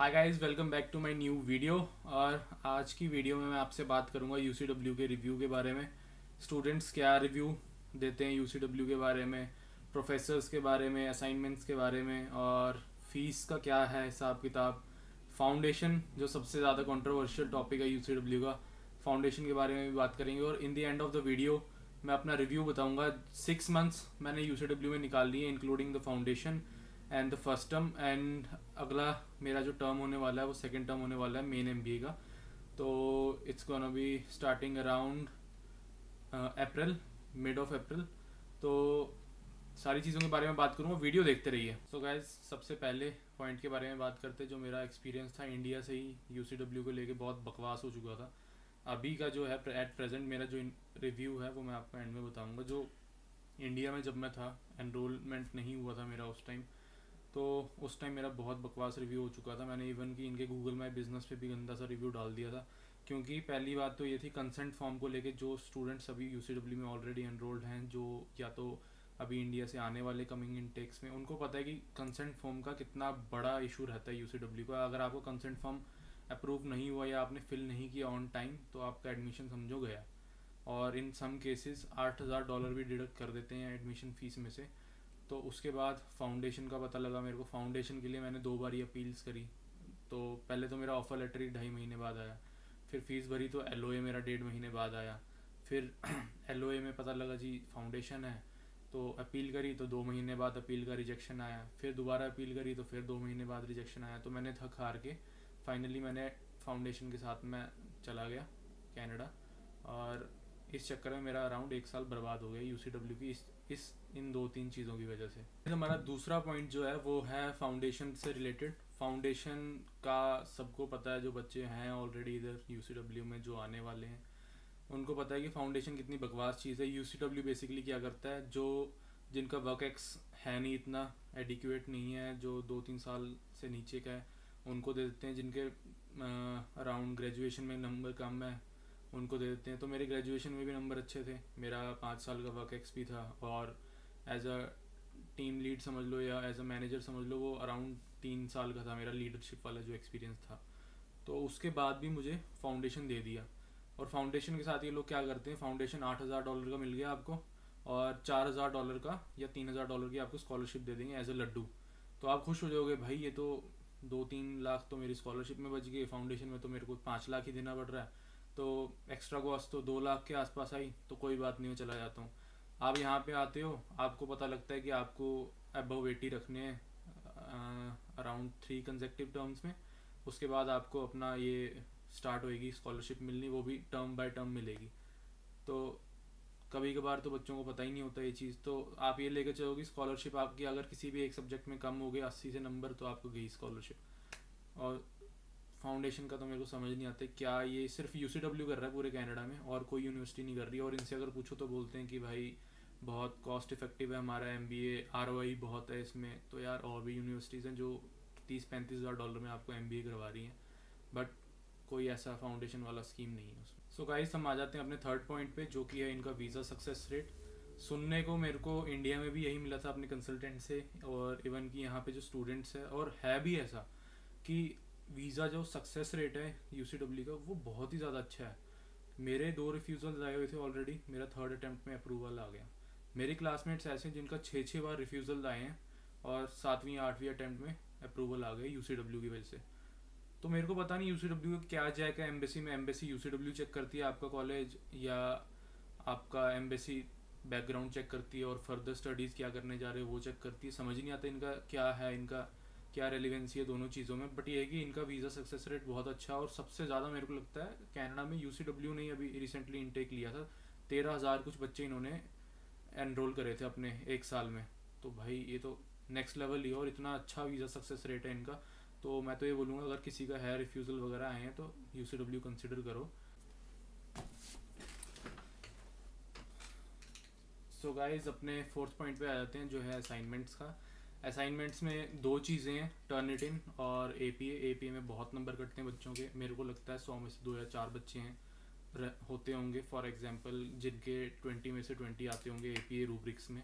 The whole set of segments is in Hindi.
Hi guys welcome back to my new video और आज की वीडियो में मैं आपसे बात करूँगा यूसीडब्ल्यू के रिव्यू के बारे में। स्टूडेंट्स क्या रिव्यू देते हैं यूसीडब्ल्यू के बारे में? प्रोफेसर्स के बारे में असाइनमेंट्स के बारे में और फ़ीस का क्या है हिसाब किताब? फाउंडेशन जो सबसे ज़्यादा कॉन्ट्रोवर्शियल टॉपिक है यूसीडब्ल्यू का फाउंडेशन के बारे में भी बात करेंगे। और in the end of the video मैं अपना रिव्यू बताऊँगा। सिक्स मंथ्स मैंने यूसीडब्ल्यू में निकाल लिए including the foundation and the first term and अगला मेरा जो टर्म होने वाला है, वो सेकेंड टर्म होने वाला है मेन एम का। तो it's gonna be starting around April mid of April तो सारी चीज़ों के बारे में बात करूँगा वीडियो देखते रहिए। सो गाइज़ सबसे पहले पॉइंट के बारे में बात करते, जो मेरा एक्सपीरियंस था इंडिया से ही यू को लेके बहुत बकवास हो चुका था। अभी का जो है एट प्रेजेंट मेरा जो रिव्यू है, वो मैं आपको एंड में बताऊँगा। जो इंडिया में जब मैं था एनरोलमेंट नहीं हुआ था मेरा उस टाइम तो उस टाइम मेरा बहुत बकवास रिव्यू हो चुका था। मैंने इवन कि इनके गूगल माई बिज़नेस पे भी गंदा सा रिव्यू डाल दिया था। क्योंकि पहली बात तो ये थी कंसेंट फॉर्म को लेके जो स्टूडेंट्स अभी UCW में ऑलरेडी एनरोल्ड हैं, जो या तो अभी इंडिया से आने वाले कमिंग इन टेक्स में, उनको पता है कि कंसेंट फॉर्म का कितना बड़ा इशू रहता है यू का। अगर आपको कंसेंट फॉर्म अप्रूव नहीं हुआ या आपने फिल नहीं किया ऑन टाइम तो आपका एडमिशन समझो गया। और इन सम केसेस आठ हज़ार डॉलर भी डिडक्ट कर देते हैं एडमिशन फ़ीस में से। तो उसके बाद फाउंडेशन का पता लगा मेरे को। फाउंडेशन के लिए मैंने दो बार अपील्स करी। तो पहले तो मेरा ऑफ़र लेटर ही ढाई महीने बाद आया। फिर फ़ीस भरी तो एलओए मेरा डेढ़ महीने बाद आया। फिर एलओए में पता लगा जी फाउंडेशन है। तो अपील करी तो दो महीने बाद अपील का रिजेक्शन आया। फिर दोबारा अपील करी तो फिर दो महीने बाद रिजेक्शन आया। तो मैंने थक हार के फाइनली मैंने फाउंडेशन के साथ में चला गया कनाडा और इस चक्कर में मेरा अराउंड एक साल बर्बाद हो गया। यू की इस इस, इन दो तीन चीज़ों की वजह से। हमारा दूसरा पॉइंट जो है, वो है फाउंडेशन से रिलेटेड फाउंडेशन का सबको पता है, जो बच्चे हैं ऑलरेडी इधर यूसीडब्ल्यू में, जो आने वाले हैं, उनको पता है कि फाउंडेशन कितनी बकवास चीज़ है। यूसीडब्ल्यू बेसिकली क्या करता है, जो जिनका वर्क एक्स है नहीं इतना एडिक्यूट नहीं है, जो दो तीन साल से नीचे का है, उनको दे देते हैं, जिनके अराउंड ग्रेजुएशन में नंबर कम है उनको दे देते हैं। तो मेरे ग्रेजुएशन में भी नंबर अच्छे थे। मेरा पाँच साल का वर्क एक्स भी था और एज अ टीम लीड समझ लो या एज अ मैनेजर समझ लो, वो अराउंड तीन साल का था मेरा लीडरशिप वाला जो एक्सपीरियंस था। तो उसके बाद भी मुझे फाउंडेशन दे दिया। और फाउंडेशन के साथ ये लोग क्या करते हैं? फाउंडेशन आठ हज़ार डॉलर का मिल गया आपको और चार हज़ार डॉलर का या तीन हज़ार डॉलर की आपको स्कॉलरशिप दे देंगे एज अ लड्डू। तो आप खुश हो जाओगे, भाई, ये तो दो तीन लाख तो मेरी स्कॉलरशिप में बच गई। फाउंडेशन में तो मेरे को पाँच लाख ही देना पड़ रहा है। तो एक्स्ट्रा कॉस्ट तो दो लाख के आसपास आई तो कोई बात नहीं, मैं चला जाता हूँ। आप यहाँ पे आते हो, आपको पता लगता है कि आपको अबव एटी रखने हैं अराउंड थ्री कंजेक्टिव टर्म्स में। उसके बाद आपको अपना ये स्टार्ट होएगी स्कॉलरशिप मिलनी, वो भी टर्म बाय टर्म मिलेगी। तो कभी कभार तो बच्चों को पता ही नहीं होता ये चीज़। तो आप ये लेकर चलोगे स्कॉलरशिप आपकी अगर किसी भी एक सब्जेक्ट में कम हो गया, अस्सी से नंबर तो आपको गई स्कॉलरशिप और फाउंडेशन का तो मेरे को समझ नहीं आता क्या ये सिर्फ़ यू कर रहा है पूरे कनाडा में और कोई यूनिवर्सिटी नहीं कर रही और इनसे अगर पूछो तो बोलते हैं कि भाई बहुत कॉस्ट इफ़ेक्टिव है, हमारा M B A R Y बहुत है इसमें। तो यार और भी यूनिवर्सिटीज़ हैं जो तीस, पैंतीस हज़ार डॉलर में आपको एम बी ए करवा रही हैं। बट कोई ऐसा फाउंडेशन वाला स्कीम नहीं है उसमें। सो गाइस हम आ जाते हैं अपने थर्ड पॉइंट पे, जो कि है इनका वीज़ा सक्सेस रेट सुनने को मेरे को इंडिया में भी यही मिला था अपने कंसल्टेंट से और इवन कि यहाँ पे जो स्टूडेंट्स है और है भी ऐसा कि वीज़ा जो सक्सेस रेट है यूसीडब्ल्यू का, वो बहुत ही ज़्यादा अच्छा है। मेरे दो रिफ्यूज़ल आए हुए थे ऑलरेडी मेरा थर्ड अटैम्प्ट में अप्रूवल आ गया। मेरे क्लासमेट्स ऐसे हैं जिनका छः छः बार रिफ्यूज़ल आए हैं और सातवीं, आठवीं अटैम्प्ट में अप्रूवल आ गए यू की वजह से। तो मेरे को पता नहीं यू सी डब्ल्यू क्या जाएगा एम्बेसी में embassy U C W check करती है आपका कॉलेज या आपका एम्बेसी बैकग्राउंड चेक करती है और फर्दर स्टडीज़ क्या करने जा रहे हैं वो चेक करती है। समझ नहीं आता इनका क्या है, इनका क्या रेलिवेंसी है दोनों चीज़ों में? बट ये है कि इनका वीज़ा सक्सेस रेट बहुत अच्छा और सबसे ज़्यादा मेरे को लगता है कैनेडा में यूसीडब्ल्यू ने अभी रिसेंटली इनटेक लिया था। तेरह हज़ार कुछ बच्चे इन्होंने एनरोल करे थे अपने एक साल में। तो भाई ये तो नेक्स्ट लेवल ही और इतना अच्छा वीज़ा सक्सेस रेट है इनका। तो मैं तो ये बोलूँगा, अगर किसी का है रिफ्यूज़ल वगैरह आए हैं तो यू सी डब्ल्यू कंसिडर करो। सो so गाइज़ अपने फोर्थ पॉइंट पे आ जाते हैं, जो है असाइनमेंट्स का। असाइनमेंट्स में दो चीज़ें हैं टर्न इट इन और A P A P A में बहुत नंबर कटते हैं बच्चों के। मेरे को लगता है सौ में से दो या चार बच्चे हैं होते होंगे। फॉर एग्जांपल जिनके ट्वेंटी में से ट्वेंटी आते होंगे ए पी ए रूब्रिक्स में।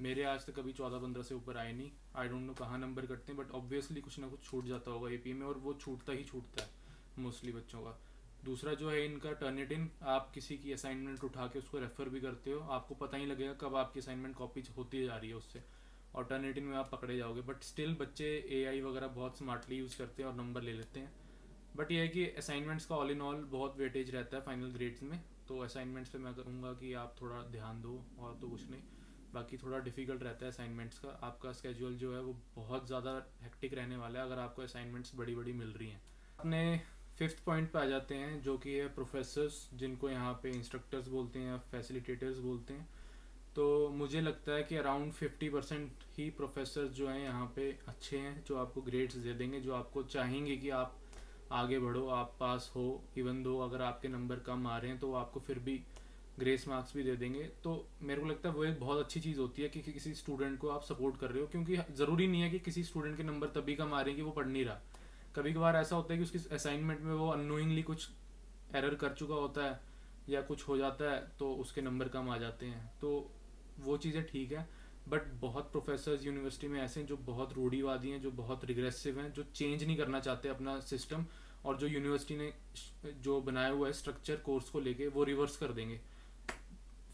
मेरे आज तक कभी चौदह पंद्रह से ऊपर आए नहीं। आई डोंट नो कहाँ नंबर कटते हैं बट ऑब्वियसली कुछ ना कुछ छूट जाता होगा ए पी में और वो छूटता ही छूटता है मोस्टली बच्चों का। दूसरा जो है इनका टर्निट इन आप किसी की असाइनमेंट उठा के उसको रेफर भी करते हो। आपको पता ही लगेगा कब आपकी असाइनमेंट कॉपी होती जा रही है उससे। और टर्निट इन में आप पकड़े जाओगे बट स्टिल बच्चे एआई वगैरह बहुत स्मार्टली यूज़ करते हैं और नंबर ले लेते हैं। बट ये है कि असाइनमेंट्स का ऑल इन ऑल बहुत वेटेज रहता है फाइनल ग्रेड्स में तो असाइनमेंट्स पे मैं कहूँगा कि आप थोड़ा ध्यान दो और तो कुछ नहीं। बाकी थोड़ा डिफ़िकल्ट रहता है असाइनमेंट्स का। आपका स्केजुअल जो है वो बहुत ज़्यादा हेक्टिक रहने वाला है अगर आपको असाइनमेंट्स बड़ी बड़ी मिल रही हैं। अपने फिफ्थ पॉइंट पे आ जाते हैं, जो कि है प्रोफेसर्स जिनको यहाँ पे इंस्ट्रक्टर्स बोलते हैं या फैसिलिटेटर्स बोलते हैं। तो मुझे लगता है कि अराउंड फिफ्टी परसेंट ही प्रोफेसर जो हैं यहाँ पे अच्छे हैं, जो आपको ग्रेड्स दे देंगे, जो आपको चाहेंगे कि आप आगे बढ़ो, आप पास हो इवन दो अगर आपके नंबर कम आ रहे हैं तो आपको फिर भी ग्रेस मार्क्स भी दे देंगे। तो मेरे को लगता है वो एक बहुत अच्छी चीज़ होती है कि किसी स्टूडेंट को आप सपोर्ट कर रहे हो, क्योंकि ज़रूरी नहीं है कि किसी स्टूडेंट के नंबर तभी कम आ रहे हैं कि वो पढ़ नहीं रहा। कभी कभार ऐसा होता है कि उसकी असाइनमेंट में वो अनोइंगली कुछ एरर कर चुका होता है या कुछ हो जाता है तो उसके नंबर कम आ जाते हैं। तो वो चीज़ें ठीक है बट बहुत प्रोफेसर्स यूनिवर्सिटी में ऐसे हैं जो बहुत रूढ़ीवादी हैं, जो बहुत रिग्रेसिव हैं, जो चेंज नहीं करना चाहते अपना सिस्टम और जो यूनिवर्सिटी ने जो बनाया हुआ है स्ट्रक्चर कोर्स को लेके, वो रिवर्स कर देंगे।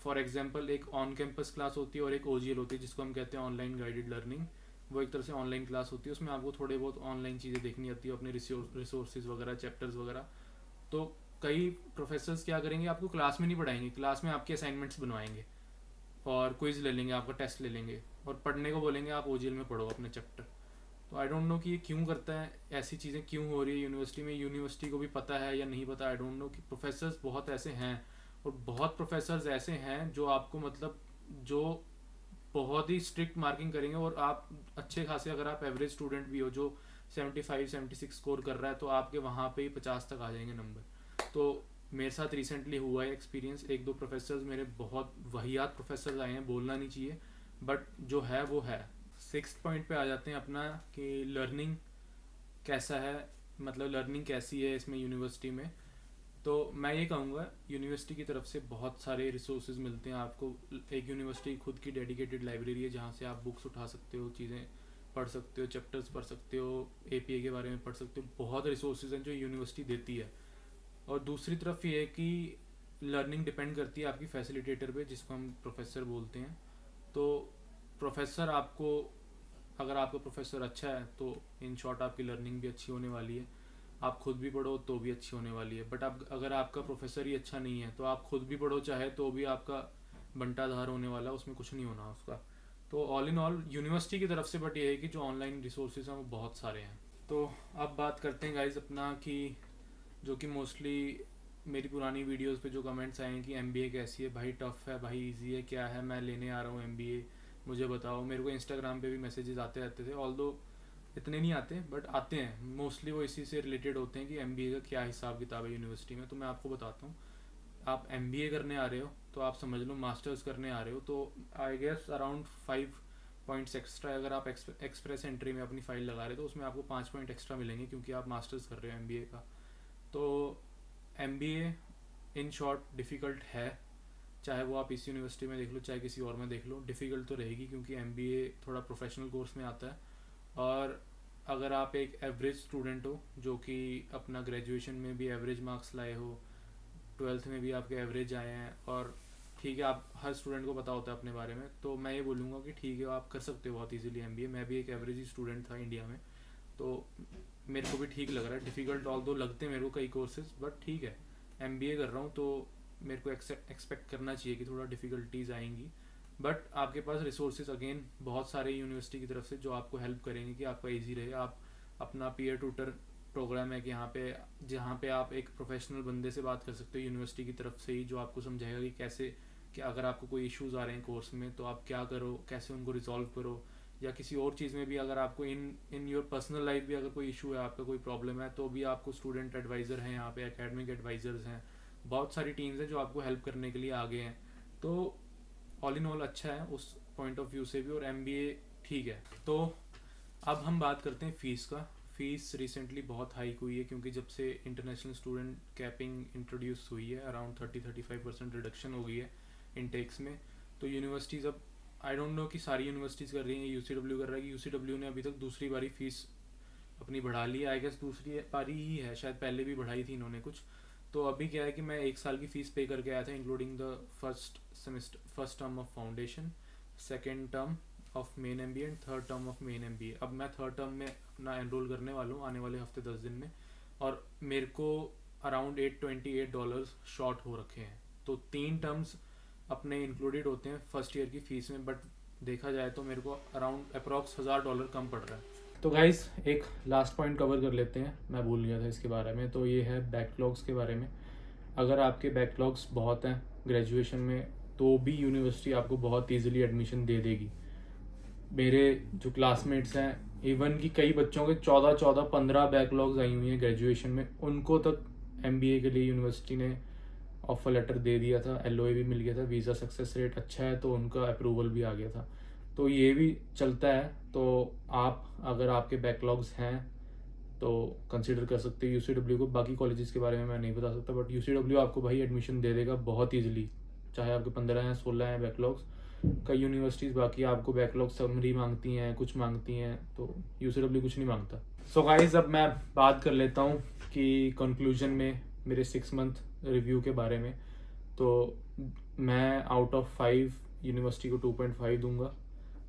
फॉर एग्ज़ाम्पल एक ऑन कैंपस क्लास होती है और एक ओ होती है, जिसको हम कहते हैं ऑनलाइन गाइडेड लर्निंग वो एक तरह से ऑनलाइन क्लास होती है, उसमें आपको थोड़े बहुत ऑनलाइन चीज़ें देखनी आती है, अपने रिसोर्सेज वगैरह चैप्टर्स वगैरह। तो कई प्रोफेसर्स क्या करेंगे, आपको क्लास में नहीं पढ़ाएँगे क्लास में आपके असाइनमेंट्स बनवाएँगे। और क्विज ले लेंगे, आपका टेस्ट ले लेंगे। और पढ़ने को बोलेंगे, आप ओ में पढ़ो अपने चैप्टर तो आई डोंट नो कि ये क्यों करता है, ऐसी चीज़ें क्यों हो रही है यूनिवर्सिटी में? यूनिवर्सिटी को भी पता है या नहीं पता? आई डोंट नो कि प्रोफेसर्स बहुत ऐसे हैं, और बहुत प्रोफेसर्स ऐसे हैं जो आपको मतलब जो बहुत ही स्ट्रिक्ट मार्किंग करेंगे। और आप अच्छे खासे अगर आप एवरेज स्टूडेंट भी हो, जो 75 76 स्कोर कर रहा है तो आपके वहाँ पे ही पचास तक आ जाएँगे नंबर तो मेरे साथ रिसेंटली हुआ है एक्सपीरियंस एक दो प्रोफेसर्स मेरे बहुत वहियात प्रोफेसर्स आए हैं, बोलना नहीं चाहिए। बट जो है, वो है। सिक्स पॉइंट पे आ जाते हैं अपना कि लर्निंग कैसा है मतलब लर्निंग कैसी है इसमें यूनिवर्सिटी में। तो मैं ये कहूँगा यूनिवर्सिटी की तरफ़ से बहुत सारे रिसोर्स मिलते हैं आपको। एक यूनिवर्सिटी खुद की डेडिकेटेड लाइब्रेरी है, जहाँ से आप बुक्स उठा सकते हो, चीज़ें पढ़ सकते हो चैप्टर्स पढ़ सकते हो एपीए के बारे में पढ़ सकते हो। बहुत रिसोर्स हैं जो यूनिवर्सिटी देती है। और दूसरी तरफ़ ये है कि लर्निंग डिपेंड करती है आपकी फैसिलिटेटर पे, जिसको हम प्रोफेसर बोलते हैं। तो प्रोफेसर आपको, अगर आपका प्रोफेसर अच्छा है तो इन शॉर्ट आपकी लर्निंग भी अच्छी होने वाली है। आप खुद भी पढ़ो तो भी अच्छी होने वाली है। बट आप, अगर आपका प्रोफेसर ही अच्छा नहीं है तो आप खुद भी पढ़ो चाहे तो भी आपका बंटाधार होने वाला उसमें कुछ नहीं होना उसका। तो ऑल इन ऑल यूनिवर्सिटी की तरफ़ से बट ये है कि जो ऑनलाइन रिसोर्सेज हैं, वो बहुत सारे हैं। तो अब बात करते हैं गाइज़ अपना कि जो कि मोस्टली मेरी पुरानी वीडियोस पे जो कमेंट्स आए हैं कि एमबीए कैसी है, भाई टफ़ है, भाई इजी है, क्या है, मैं लेने आ रहा हूँ MBA मुझे बताओ। मेरे को इंस्टाग्राम पे भी मैसेजेस आते रहते थे ऑल इतने नहीं आते बट आते हैं। मोस्टली वो इसी से रिलेटेड होते हैं कि एमबीए का क्या हिसाब किताब है यूनिवर्सिटी में। तो मैं आपको बताता हूँ। आप एमबीए करने आ रहे हो तो आप समझ लो मास्टर्स करने आ रहे हो तो I guess around five points extra अगर आप एक्सप्रेस एंट्री में अपनी फ़ाइल लगा रहे हो तो उसमें आपको पाँच पॉइंट एक्स्ट्रा मिलेंगे क्योंकि आप मास्टर्स कर रहे हो एमबीए का। तो M B A in short difficult है। चाहे वो आप इस यूनिवर्सिटी में देख लो, चाहे किसी और में देख लो डिफ़िकल्ट तो रहेगी क्योंकि एम बी ए थोड़ा प्रोफेशनल कोर्स में आता है। और अगर आप एक एवरेज स्टूडेंट हो, जो कि अपना ग्रेजुएशन में भी एवरेज मार्क्स लाए हो ट्वेल्थ में भी आपके एवरेज आए हैं, और ठीक है, आप हर स्टूडेंट को पता होता है अपने बारे में तो मैं ये बोलूँगा कि ठीक है, आप कर सकते हो बहुत इजीली एम मैं भी एक एवरेज ही स्टूडेंट था इंडिया में तो मेरे को भी ठीक लग रहा है। डिफ़िकल्ट ऑल दो लगते हैं मेरे को कई कोर्सेज बट ठीक है। एमबीए कर रहा हूँ तो मेरे को एक्सपेक्ट करना चाहिए कि थोड़ा डिफ़िकल्टीज आएँगी। बट आपके पास रिसोर्सेज अगेन बहुत सारे यूनिवर्सिटी की तरफ़ से जो आपको हेल्प करेंगे कि आपका इजी रहे। आप अपना पीयर टूटर प्रोग्राम है कि यहाँ पे, जहाँ पे आप एक प्रोफेशनल बंदे से बात कर सकते हो यूनिवर्सिटी की तरफ़ से ही, जो आपको समझाएगा कि कैसे, कि अगर आपको कोई इश्यूज़ आ रहे हैं कोर्स में तो आप क्या करो, कैसे उनको रिजॉल्व करो। या किसी और चीज़ में भी अगर आपको in in your personal life भी अगर कोई इशू है, आपका कोई प्रॉब्लम है तो भी आपको स्टूडेंट एडवाइज़र हैं, यहाँ पे एकेडमिक एडवाइज़र्स हैं। बहुत सारी टीम्स हैं जो आपको हेल्प करने के लिए आगे हैं। तो ऑल इन ऑल अच्छा है उस पॉइंट ऑफ़ व्यू से भी और एमबीए ठीक है। तो अब हम बात करते हैं फ़ीस का। फ़ीस रिसेंटली बहुत हाइक हुई है क्योंकि जब से इंटरनेशनल स्टूडेंट कैपिंग इंट्रोड्यूस हुई है around thirty thirty five percent reduction हो गई है इनटेक्स में। तो यूनिवर्सिटीज़ अब आई डोंट नो कि सारी यूनिवर्सिटीज़ कर रही हैं यू कर रहा है कि यू ने अभी तक दूसरी बारी फ़ीस अपनी बढ़ा ली आई गेस दूसरी बारी ही है, शायद पहले भी बढ़ाई थी इन्होंने कुछ। तो अभी क्या है कि मैं एक साल की फ़ीस पे करके आया था including the first semester first term of foundation second term of main MB and third term of main M अब मैं थर्ड टर्म में अपना एनरोल करने वाला हूँ, आने वाले हफ़्ते दस दिन में। और मेरे को around eight twenty eight dollar short हो रखे हैं। तो तीन टर्म्स अपने इंक्लूडेड होते हैं फ़र्स्ट ईयर की फ़ीस में बट देखा जाए तो मेरे को अराउंड अप्रॉक्स हज़ार डॉलर कम पड़ रहा है। तो गाइज़ एक लास्ट पॉइंट कवर कर लेते हैं। मैं भूल गया था इसके बारे में। तो ये है बैकलॉग्स के बारे में। अगर आपके बैकलॉग्स बहुत हैं ग्रेजुएशन में तो भी यूनिवर्सिटी आपको बहुत ईजिली एडमिशन दे देगी। मेरे जो क्लासमेट्स हैं इवन कि कई बच्चों के चौदह चौदह पंद्रह बैकलॉग्स आई हुई हैं ग्रेजुएशन में, उनको तक एम के लिए यूनिवर्सिटी ने ऑफ़र लेटर दे दिया था एलओए भी मिल गया था वीज़ा सक्सेस रेट अच्छा है तो उनका अप्रूवल भी आ गया था। तो ये भी चलता है तो आप अगर आपके बैकलॉग्स हैं तो कंसिडर कर सकते हैं यूसी को। बाकी कॉलेजेस के बारे में मैं नहीं बता सकता बट यूसी आपको भाई एडमिशन दे देगा बहुत ईजिली चाहे आपके पंद्रह हैं, सोलह हैं बैकलॉग्स कई यूनिवर्सिटीज़ बाकी आपको बैकलॉग समरी मांगती हैं, कुछ मांगती हैं तो यूसी कुछ नहीं माँगता। सो so गाइज़ अब मैं बात कर लेता हूँ कि कंक्लूजन में मेरे सिक्स मंथ रिव्यू के बारे में तो मैं आउट ऑफ़ फाइव यूनिवर्सिटी को टू पॉइंट फाइव दूँगा।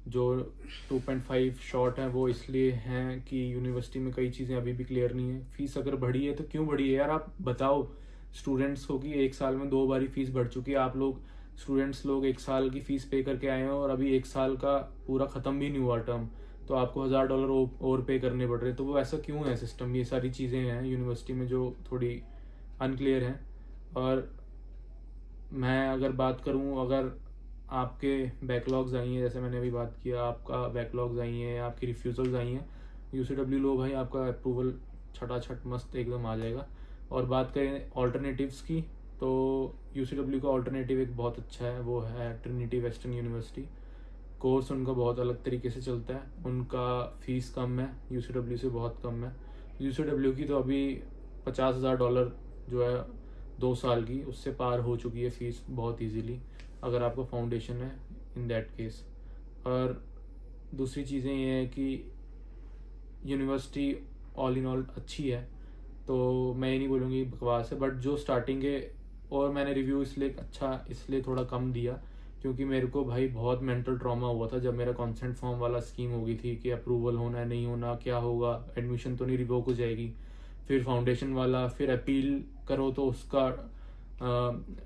जो 2.5 शॉर्ट हैं, वो इसलिए हैं कि यूनिवर्सिटी में कई चीज़ें अभी भी क्लियर नहीं है। फ़ीस अगर बढ़ी है तो क्यों बढ़ी है? यार, आप बताओ। स्टूडेंट्स को कि एक साल में दो बारी फ़ीस बढ़ चुकी है। आप लोग स्टूडेंट्स लोग एक साल की फ़ीस पे करके आए हैं और अभी एक साल का पूरा ख़त्म भी नहीं हुआ टर्म तो आपको हज़ार डॉलर और पे करने पड़ रहे हैं। तो वो ऐसा क्यों है सिस्टम ये सारी चीज़ें हैं यूनिवर्सिटी में जो थोड़ी अनक्लियर हैं। और मैं अगर बात करूँ, अगर आपके बैकलॉग्स आई हैं, जैसे मैंने अभी बात किया, आपका बैकलॉग्स आई हैं, आपकी रिफ्यूज़ल्स आई हैं यू सी डब्ल्यू लो भाई, आपका अप्रूवल छटा छट मस्त एकदम आ जाएगा। और बात करें ऑल्टरनेटिव्स की तो यू सी डब्ल्यू का ऑल्टरनेटिव एक बहुत अच्छा है, वो है ट्रिनिटी वेस्टर्न यूनिवर्सिटी कोर्स उनका बहुत अलग तरीके से चलता है। उनका फ़ीस कम है यू सी डब्ल्यू से बहुत कम है। यू सी डब्ल्यू की तो अभी पचास हज़ार डॉलर जो है, दो साल की, उससे पार हो चुकी है फ़ीस बहुत इजीली अगर आपका फाउंडेशन है इन दैट केस और दूसरी चीज़ें ये हैं कि यूनिवर्सिटी ऑल इन ऑल अच्छी है तो मैं ये नहीं बोलूँगी बकवास है बट जो स्टार्टिंग है और मैंने रिव्यू इसलिए अच्छा इसलिए थोड़ा कम दिया, क्योंकि मेरे को भाई बहुत मेंटल ट्रॉमा हुआ था जब मेरा कॉन्सेंट फॉर्म वाला स्कीम हो गई थी कि अप्रूवल होना है, नहीं होना, क्या होगा एडमिशन तो नहीं रिवोक हो जाएगी। फिर फाउंडेशन वाला, फिर अपील करो तो उसका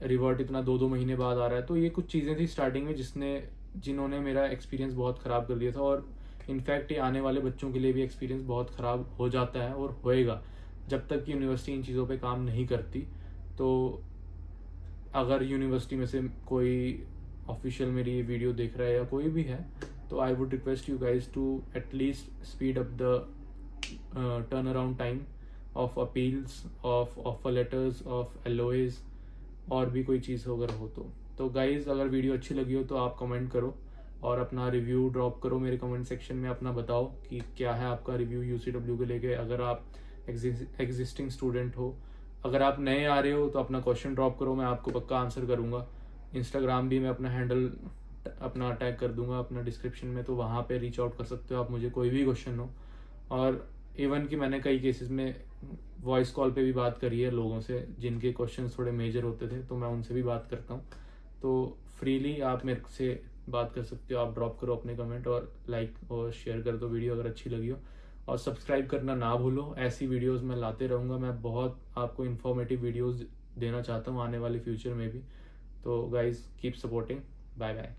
रिवर्ट इतना दो दो महीने बाद आ रहा है। तो ये कुछ चीज़ें थी स्टार्टिंग में जिसने, जिन्होंने मेरा एक्सपीरियंस बहुत ख़राब कर दिया था और इनफैक्ट ये आने वाले बच्चों के लिए भी एक्सपीरियंस बहुत ख़राब हो जाता है और होएगा, जब तक कि यूनिवर्सिटी इन चीज़ों पे काम नहीं करती। तो अगर यूनिवर्सिटी में से कोई ऑफिशियल मेरी ये वीडियो देख रहा है या कोई भी है तो I would request you guys to at least speed up the turn around time of appeals of offer letters of एलोएज और भी कोई चीज़ अगर हो तो। तो गाइज़ अगर वीडियो अच्छी लगी हो तो आप कमेंट करो और अपना रिव्यू ड्रॉप करो मेरे कमेंट सेक्शन में, अपना बताओ कि क्या है आपका रिव्यू यू सी डब्ल्यू के लेके। अगर आप एग्जिस्टिंग स्टूडेंट हो, अगर आप नए आ रहे हो तो अपना क्वेश्चन ड्रॉप करो, मैं आपको पक्का आंसर करूँगा। इंस्टाग्राम भी मैं अपना हैंडल अपना टैग कर दूँगा अपना डिस्क्रिप्शन में तो वहाँ पे रीच आउट कर सकते हो आप, मुझे कोई भी क्वेश्चन हो। और इवन कि मैंने कई केसेस में वॉइस कॉल पे भी बात करी है लोगों से, जिनके क्वेश्चन थोड़े मेजर होते थे तो मैं उनसे भी बात करता हूँ। तो फ्रीली आप मेरे से बात कर सकते हो, आप ड्रॉप करो अपने कमेंट और लाइक और शेयर कर दो वीडियो अगर अच्छी लगी हो। और सब्सक्राइब करना ना भूलो, ऐसी वीडियोस मैं लाते रहूँगा। मैं बहुत आपको इन्फॉर्मेटिव वीडियोस देना चाहता हूँ आने वाले फ्यूचर में भी। तो guys keep supporting bye bye